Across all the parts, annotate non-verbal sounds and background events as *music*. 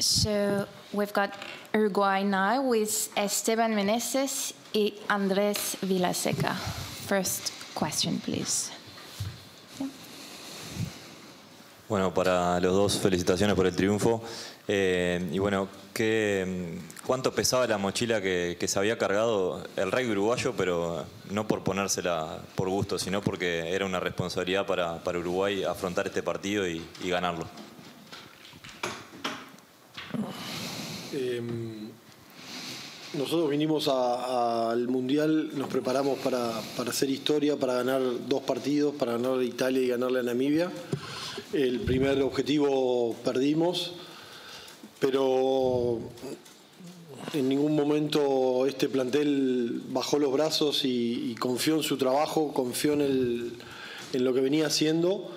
So we've got Uruguay now with Esteban Meneses and Andrés Villaseca. First question, please. Bueno, para los dos, felicitaciones por el triunfo. Eh, y bueno, ¿qué, ¿cuánto pesaba la mochila que, se había cargado el rey uruguayo, pero no por ponérsela por gusto, sino porque era una responsabilidad para, para Uruguay afrontar este partido y, ganarlo? Eh, nosotros vinimos al Mundial, nos preparamos para, para, hacer historia, para ganar dos partidos, para ganar a Italia y ganarle a Namibia. El primer objetivo perdimos, pero en ningún momento este plantel bajó los brazos y, y confió en su trabajo, confió en, el, en, lo que venía haciendo.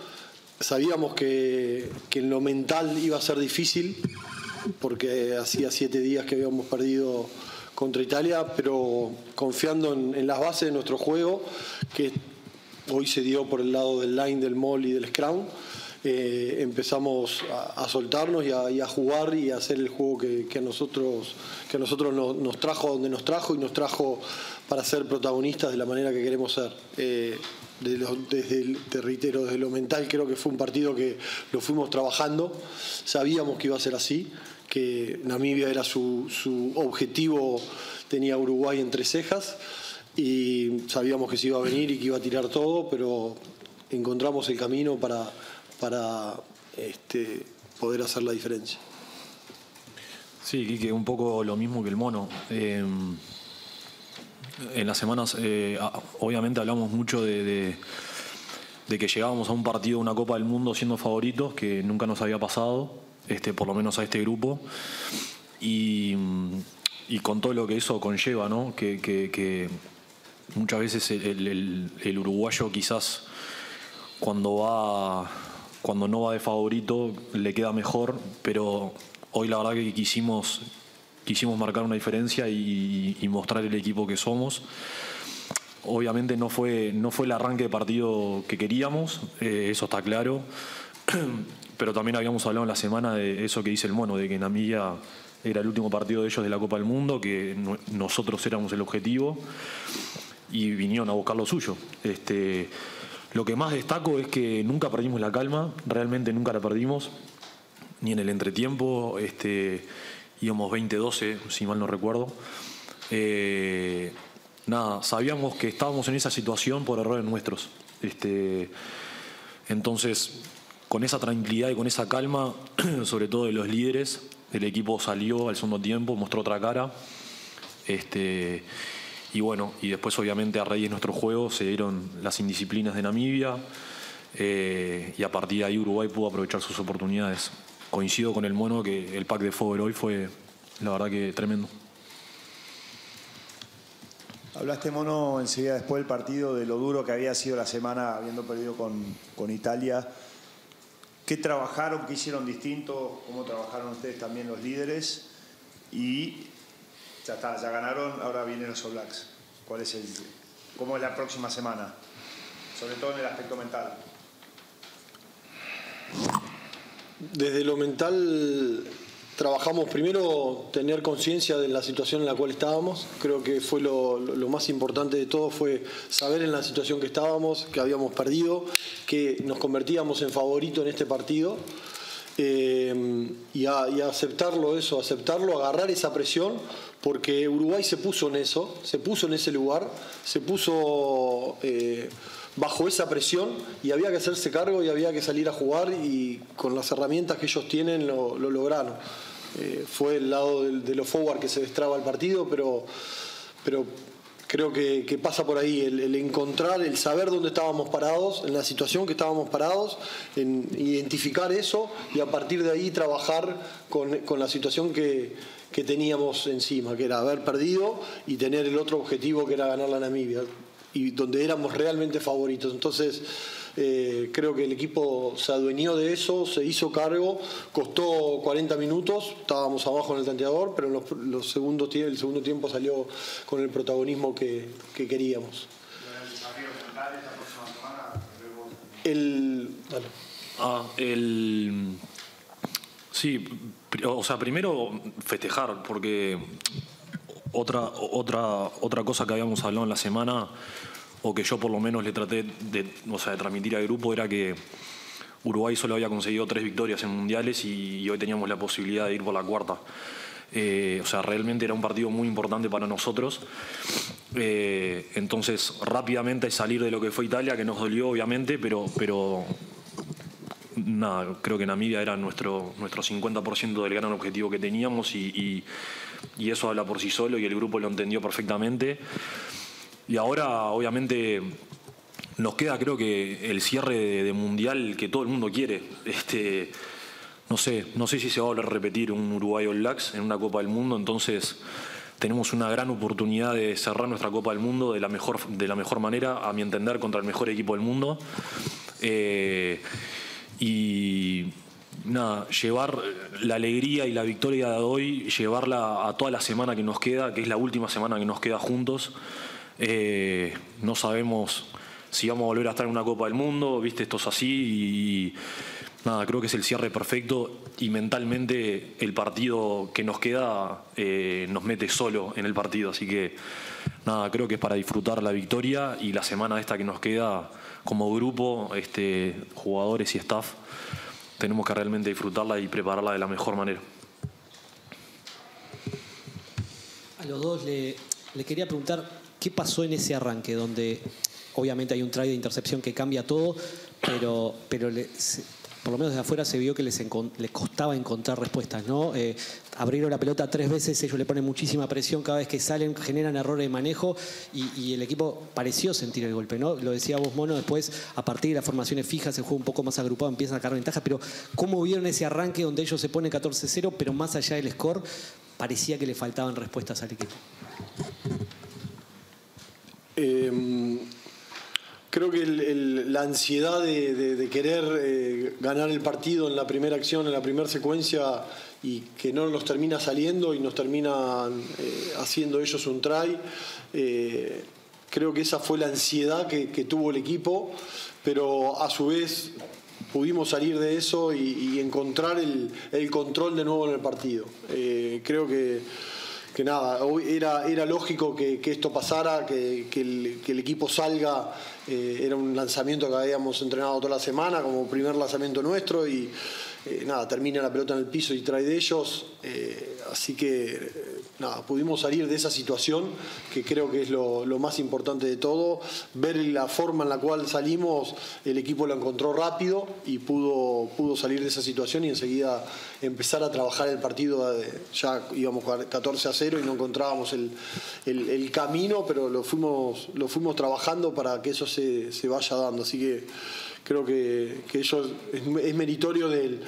Sabíamos que, que en lo mental iba a ser difícil, porque hacía siete días que habíamos perdido contra Italia, pero confiando en, en, las bases de nuestro juego, que hoy se dio por el lado del line, del mall y del scrum, eh, empezamos a, soltarnos y a, jugar y a hacer el juego que, a nosotros, que nosotros nos, nos, trajo donde nos trajo y nos trajo para ser protagonistas de la manera que queremos ser. Eh, desde el, desde lo mental creo que fue un partido que lo fuimos trabajando, sabíamos que iba a ser así, que Namibia era su, su objetivo, tenía Uruguay entre cejas y sabíamos que se iba a venir y que iba a tirar todo, pero encontramos el camino para, para este, poder hacer la diferencia. Sí, Quique, un poco lo mismo que el mono. Eh, en las semanas, eh, obviamente hablamos mucho de, que llegábamos a un partido una Copa del Mundo siendo favoritos, que nunca nos había pasado, este, por lo menos a este grupo. Y, con todo lo que eso conlleva, ¿no? que, muchas veces el, uruguayo quizás cuando va cuando no va de favorito le queda mejor, pero hoy la verdad que quisimos quisimos marcar una diferencia y, mostrar el equipo que somos. Obviamente no fue, no fue el arranque de partido que queríamos, eh, eso está claro, *clears throat* pero también habíamos hablado en la semana de eso que dice el mono, de que Namibia era el último partido de ellos de la Copa del Mundo, que no, nosotros éramos el objetivo y vinieron a buscar lo suyo. Este, lo que más destaco es que nunca perdimos la calma, realmente nunca la perdimos, ni en el entretiempo. Este, íbamos 20-12, si mal no recuerdo. Eh, nada, sabíamos que estábamos en esa situación por errores nuestros. Este, entonces, con esa tranquilidad y con esa calma, *clears throat* sobre todo de los líderes, el equipo salió al segundo tiempo, mostró otra cara. Este, y bueno, y después obviamente a raíz de nuestro juego se dieron las indisciplinas de Namibia eh, y a partir de ahí Uruguay pudo aprovechar sus oportunidades coincido con el mono que el pack de Fover hoy fue, la verdad que tremendo. Hablaste, Mono, enseguida después del partido de lo duro que había sido la semana habiendo perdido con, con Italia. ¿Qué trabajaron, qué hicieron distinto? ¿Cómo trabajaron ustedes también los líderes? Y ya está, ya ganaron, ahora vienen los All Blacks. ¿Cuál es el, ¿Cómo es la próxima semana? Sobre todo en el aspecto mental. Desde lo mental trabajamos primero tener conciencia de la situación en la cual estábamos. Creo que fue lo, más importante de todo fue saber en la situación que estábamos, que habíamos perdido, que nos convertíamos en favorito en este partido. Eh, y, aceptarlo eso, aceptarlo, agarrar esa presión, porque Uruguay se puso en eso, se puso en ese lugar, se puso eh, bajo esa presión y había que hacerse cargo y había que salir a jugar y con las herramientas que ellos tienen lo, lo lograron. Eh, fue el lado de, de los forward que se destraba el partido, pero, pero creo que, pasa por ahí el, el, encontrar, el saber dónde estábamos parados, en la situación que estábamos parados, en identificar eso y a partir de ahí trabajar con, con la situación que, que, teníamos encima, que era haber perdido y tener el otro objetivo que era ganar la Namibia. y donde éramos realmente favoritos. Entonces, eh, creo que el equipo se adueñó de eso, se hizo cargo, costó 40 minutos, estábamos abajo en el tanteador, pero en los, segundos, el segundo tiempo salió con el protagonismo que, queríamos. El, ah, el, sí, o sea, primero festejar, porque otra, otra, otra cosa que habíamos hablado en la semana o que yo por lo menos le traté de, o sea, de transmitir al grupo era que Uruguay solo había conseguido tres victorias en mundiales y, hoy teníamos la posibilidad de ir por la cuarta. Eh, o sea, realmente era un partido muy importante para nosotros. Eh, entonces, rápidamente salir de lo que fue Italia, que nos dolió obviamente, pero, pero nada, creo que Namibia era nuestro, nuestro 50% del gran objetivo que teníamos y, y eso habla por sí solo y el grupo lo entendió perfectamente. Y ahora, obviamente, nos queda, creo que, el cierre de, mundial que todo el mundo quiere. Este, no sé, no sé si se va a volver a repetir un Uruguay All Blacks en una Copa del Mundo, entonces tenemos una gran oportunidad de cerrar nuestra Copa del Mundo de la mejor, de la mejor manera, a mi entender, contra el mejor equipo del mundo. Eh, y nada, llevar la alegría y la victoria de hoy, llevarla a toda la semana que nos queda, que es la última semana que nos queda juntos. Eh, no sabemos si vamos a volver a estar en una Copa del Mundo, viste, esto es así y nada, creo que es el cierre perfecto y mentalmente el partido que nos queda eh, nos mete solo en el partido, así que nada, creo que es para disfrutar la victoria y la semana esta que nos queda como grupo, este, jugadores y staff, tenemos que realmente disfrutarla y prepararla de la mejor manera. A los dos le, le quería preguntar ¿Qué pasó en ese arranque donde obviamente hay un try de intercepción que cambia todo, pero, pero por lo menos desde afuera se vio que les, costaba encontrar respuestas, ¿no? Eh, abrieron la pelota tres veces, ellos le ponen muchísima presión cada vez que salen, generan errores de manejo y, el equipo pareció sentir el golpe, ¿no? Lo decía vos, Mono, después a partir de las formaciones fijas, el juego un poco más agrupado, empiezan a sacar ventaja, pero ¿cómo vieron ese arranque donde ellos se ponen 14-0, pero más allá del score, parecía que le faltaban respuestas al equipo? Em, creo que la ansiedad de, querer eh, ganar el partido en la primera acción, en la primera secuencia, y que no nos termina saliendo y nos terminan eh, haciendo ellos un try, eh, creo que esa fue la ansiedad que, tuvo el equipo, pero a su vez pudimos salir de eso y, encontrar el, el, control de nuevo en el partido. creo que que nada, era, era lógico que, esto pasara, que, el, equipo salga, eh, era un lanzamiento que habíamos entrenado toda la semana como primer lanzamiento nuestro y eh, nada, termina la pelota en el piso y trae de ellos, eh, así que nada, pudimos salir de esa situación, que creo que es lo, más importante de todo. Ver la forma en la cual salimos, el equipo lo encontró rápido y pudo, pudo salir de esa situación y enseguida empezar a trabajar el partido. Ya íbamos 14 a 0 y no encontrábamos el, camino, pero lo fuimos, lo fuimos trabajando para que eso se, vaya dando. Así que creo que, eso es meritorio del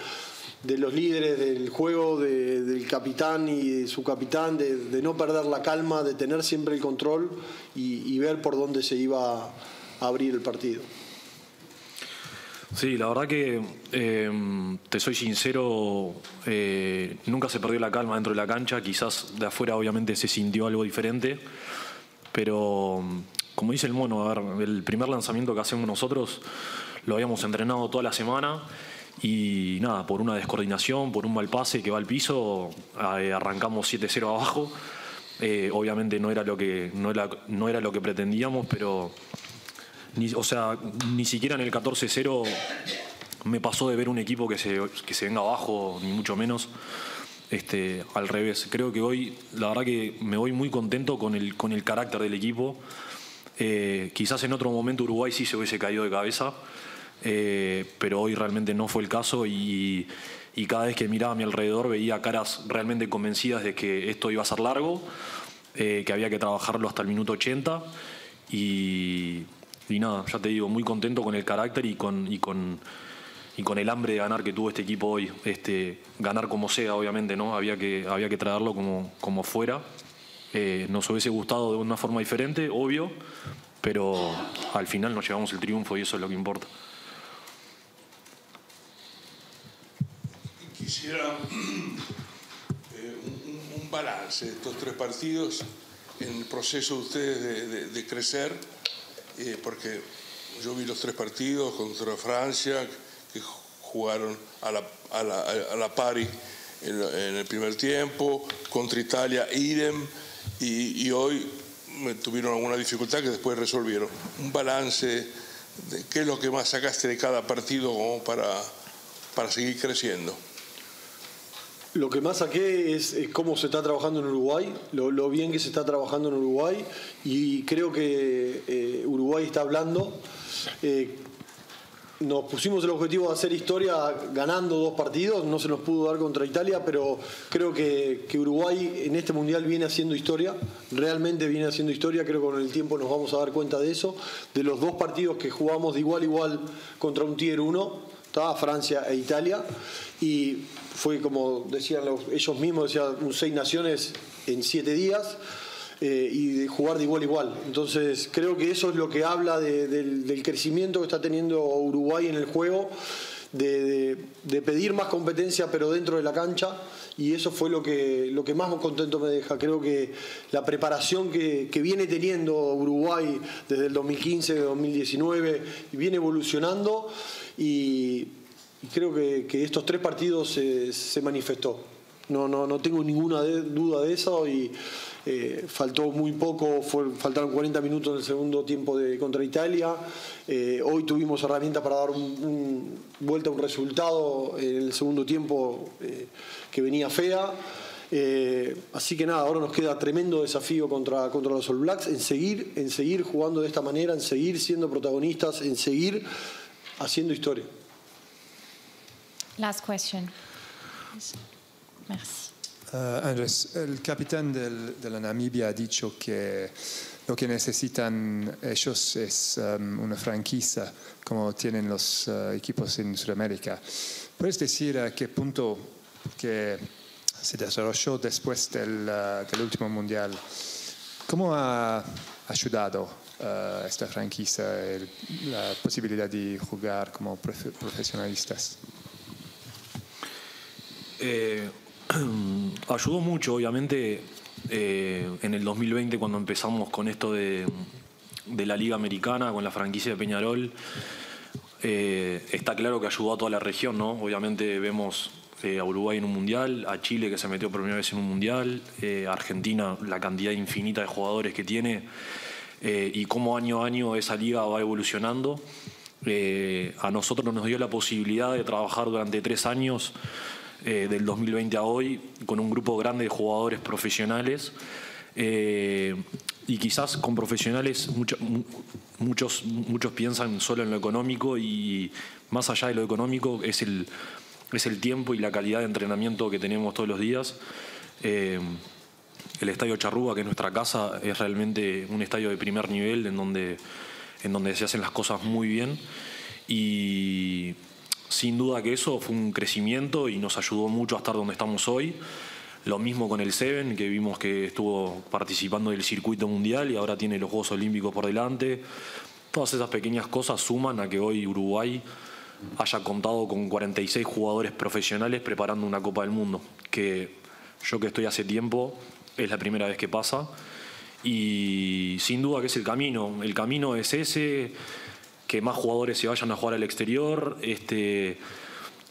de los líderes del juego, del capitán y de su capitán, de, no perder la calma, de tener siempre el control y, ver por dónde se iba a abrir el partido. Sí, la verdad que eh, te soy sincero, eh, nunca se perdió la calma dentro de la cancha, quizás de afuera obviamente se sintió algo diferente, pero como dice el mono, a ver, el primer lanzamiento que hacemos nosotros lo habíamos entrenado toda la semana y nada, por una descoordinación, por un mal pase que va al piso, arrancamos 7-0 abajo. Eh, obviamente no era lo que no era, no era lo que pretendíamos, pero ni, o sea, ni siquiera en el 14-0 me pasó de ver un equipo que se, que se venga abajo, ni mucho menos. Este, al revés, creo que hoy, la verdad que me voy muy contento con el, con el carácter del equipo. Eh, quizás en otro momento Uruguay sí se hubiese caído de cabeza, eh, pero hoy realmente no fue el caso y, cada vez que miraba a mi alrededor veía caras realmente convencidas de que esto iba a ser largo, eh, que había que trabajarlo hasta el minuto 80 y, nada, ya te digo, muy contento con el carácter y con, y con, y con el hambre de ganar que tuvo este equipo hoy. Este, ganar como sea, obviamente, ¿no? Había que, había que traerlo como, como fuera. Eh, nos hubiese gustado de una forma diferente, obvio, pero al final nos llevamos el triunfo y eso es lo que importa. Quisiera *clears throat* eh, un, balance de estos tres partidos en el proceso de ustedes de, crecer, eh, porque yo vi los tres partidos contra Francia, que jugaron a la, a la, a la pari en, el primer tiempo, contra Italia, idem, y, hoy tuvieron alguna dificultad que después resolvieron. Un balance de qué es lo que más sacaste de cada partido para, para seguir creciendo. Lo que más saqué es, cómo se está trabajando en Uruguay, lo, bien que se está trabajando en Uruguay y creo que eh, Uruguay está hablando. Eh, nos pusimos el objetivo de hacer historia ganando dos partidos, no se nos pudo dar contra Italia, pero creo que, Uruguay en este mundial viene haciendo historia, realmente viene haciendo historia, creo que con el tiempo nos vamos a dar cuenta de eso, de los dos partidos que jugamos de igual a igual contra un Tier 1, estaba Francia e Italia, y fue como decían ellos mismos, decían un seis naciones en siete días. Eh, y de jugar de igual a igual. Entonces creo que eso es lo que habla del, crecimiento que está teniendo Uruguay en el juego, de, pedir más competencia pero dentro de la cancha y eso fue lo que, lo que más contento me deja. Creo que la preparación que, viene teniendo Uruguay desde el 2015, 2019, viene evolucionando y, creo que, estos tres partidos se, manifestó. No, no, no tengo ninguna duda de eso y eh, faltó muy poco, faltaron 40 minutos en el segundo tiempo de contra Italia. Eh, hoy tuvimos herramientas para dar un, vuelta a un resultado en el segundo tiempo eh, que venía fea. así que nada, ahora nos queda tremendo desafío contra, contra los All Blacks en seguir, en seguir jugando de esta manera, en seguir siendo protagonistas, en seguir haciendo historia. Last question. Merci. Uh, Andrés, el capitán de la Namibia ha dicho que lo que necesitan ellos es um, una franquicia como tienen los uh, equipos en Sudamérica. ¿Puedes decir a qué punto que se desarrolló después del, uh, del último mundial? ¿Cómo ha ayudado esta franquicia la posibilidad de jugar como profesionalistas? Eh, *clears throat* ayudó mucho, obviamente, eh, en el 2020 cuando empezamos con esto de, la Liga Americana, con la franquicia de Peñarol. Eh, está claro que ayudó a toda la región, ¿no? Obviamente vemos a Uruguay en un mundial, a Chile que se metió por primera vez en un mundial, a Argentina la cantidad infinita de jugadores que tiene y cómo año a año esa liga va evolucionando. a nosotros nos dio la posibilidad de trabajar durante tres años eh, del 2020 a hoy, con un grupo grande de jugadores profesionales. Eh, y quizás con profesionales muchos, muchos piensan solo en lo económico y más allá de lo económico es el, es el tiempo y la calidad de entrenamiento que tenemos todos los días. Eh, el Estadio Charrúa, que es nuestra casa, es realmente un estadio de primer nivel en donde, en donde se hacen las cosas muy bien. Y sin duda que eso fue un crecimiento y nos ayudó mucho a estar donde estamos hoy. Lo mismo con el Seven, que vimos que estuvo participando del circuito mundial y ahora tiene los Juegos Olímpicos por delante. Todas esas pequeñas cosas suman a que hoy Uruguay haya contado con 46 jugadores profesionales preparando una Copa del Mundo, que yo que estoy hace tiempo es la primera vez que pasa. Y sin duda que es el camino. El camino es ese que más jugadores se vayan a jugar al exterior. Este,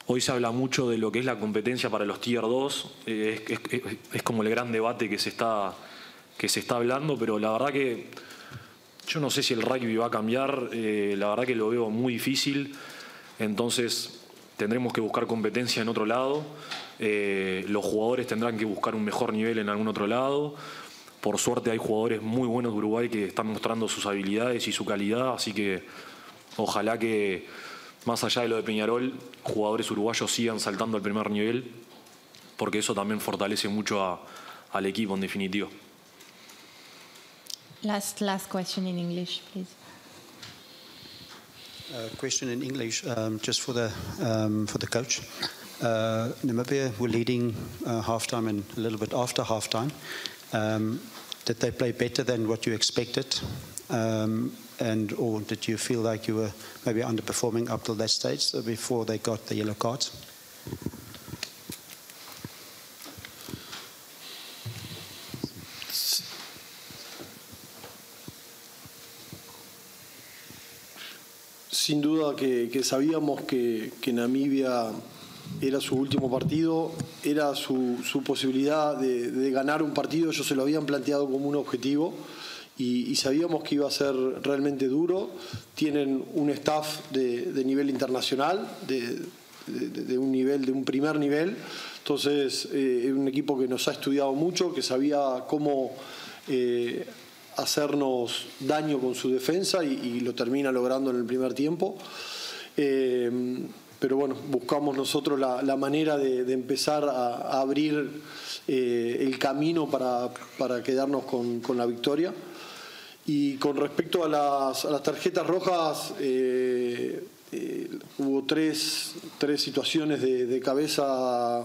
hoy se habla mucho de lo que es la competencia para los Tier 2. Eh, es, como el gran debate que se, está, que se está hablando, pero la verdad que yo no sé si el rugby va a cambiar. Eh, la verdad que lo veo muy difícil. Entonces tendremos que buscar competencia en otro lado. Eh, los jugadores tendrán que buscar un mejor nivel en algún otro lado. Por suerte hay jugadores muy buenos de Uruguay que están mostrando sus habilidades y su calidad, así que Ojalá que, más allá de lo de Peñarol, jugadores uruguayos sigan saltando al primer nivel, porque eso también fortalece mucho a, al equipo en definitiva. Last, last question in English, please. Uh, question in English, um, just for the um, for the coach. Uh, Namibia were leading uh, halftime and a little bit after halftime. Um, did they play better than what you expected? Um, and or did you feel like you were maybe underperforming up till that stage uh, before they got the yellow cards? Sin duda que, sabíamos que, Namibia era su último partido, era su, posibilidad de, ganar un partido, ellos se lo habían planteado como un objetivo y, sabíamos que iba a ser realmente duro. Tienen un staff de, nivel internacional, de un nivel, de un primer nivel. Entonces, eh, es un equipo que nos ha estudiado mucho, que sabía cómo eh, hacernos daño con su defensa y, lo termina logrando en el primer tiempo. Eh, pero bueno, buscamos nosotros la, manera de, empezar a, abrir eh, el camino para, para quedarnos con, la victoria. Y con respecto a las, tarjetas rojas, eh, hubo tres, tres situaciones de cabeza,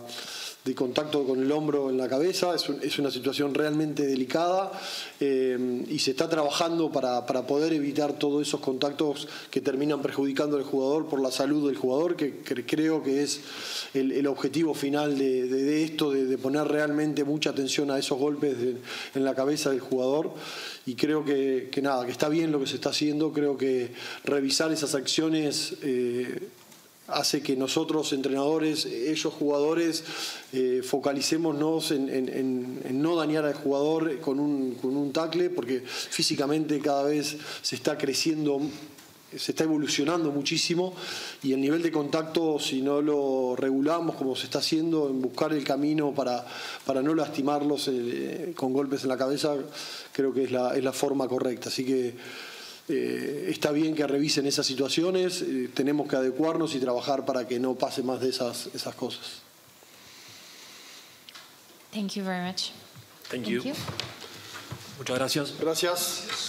de contacto con el hombro en la cabeza. Es, es una situación realmente delicada eh, y se está trabajando para, para poder evitar todos esos contactos que terminan perjudicando al jugador por la salud del jugador, que, creo que es el, objetivo final de, esto, de, poner realmente mucha atención a esos golpes en la cabeza del jugador. Y creo que, que nada, que está bien lo que se está haciendo, creo que revisar esas acciones eh, hace que nosotros, entrenadores, ellos jugadores, eh, focalicémonos en, no dañar al jugador con un, con un tackle, porque físicamente cada vez se está creciendo, se está evolucionando muchísimo y el nivel de contacto, si no lo regulamos como se está haciendo, en buscar el camino para, para no lastimarlos eh, con golpes en la cabeza, creo que es la, es la forma correcta. Así que eh, está bien que revisen esas situaciones, eh, tenemos que adecuarnos y trabajar para que no pase más de esas, esas cosas. Thank you very much. Thank you. Muchas gracias. Gracias.